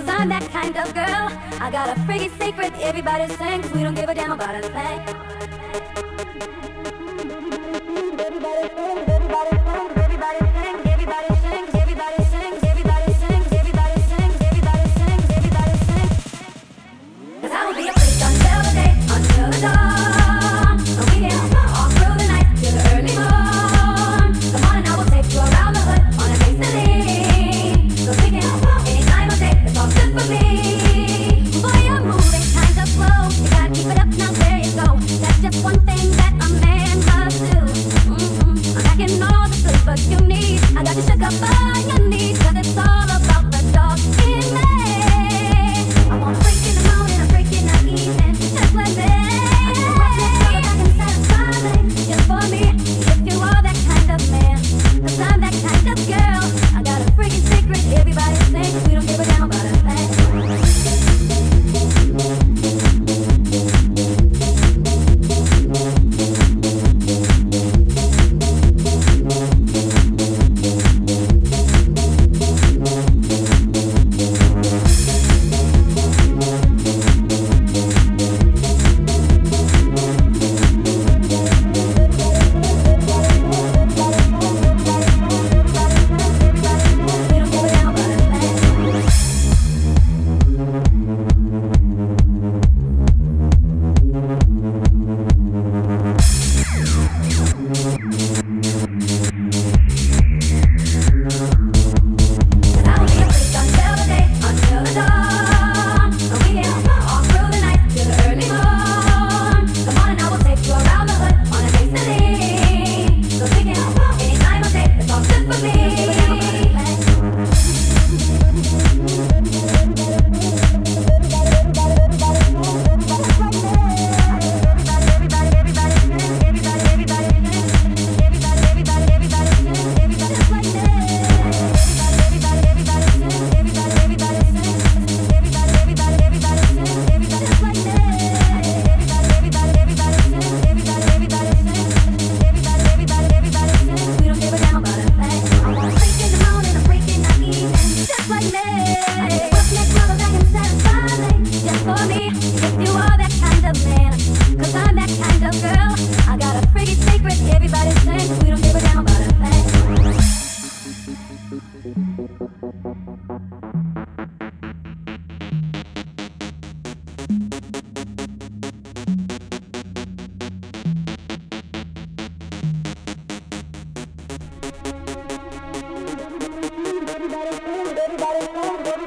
Cause I'm that kind of girl. I got a freaky secret everybody sings. We don't give a damn about a thing.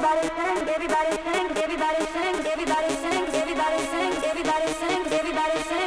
everybody sing, everybody sing, everybody sing, everybody sing, everybody sing, everybody sing.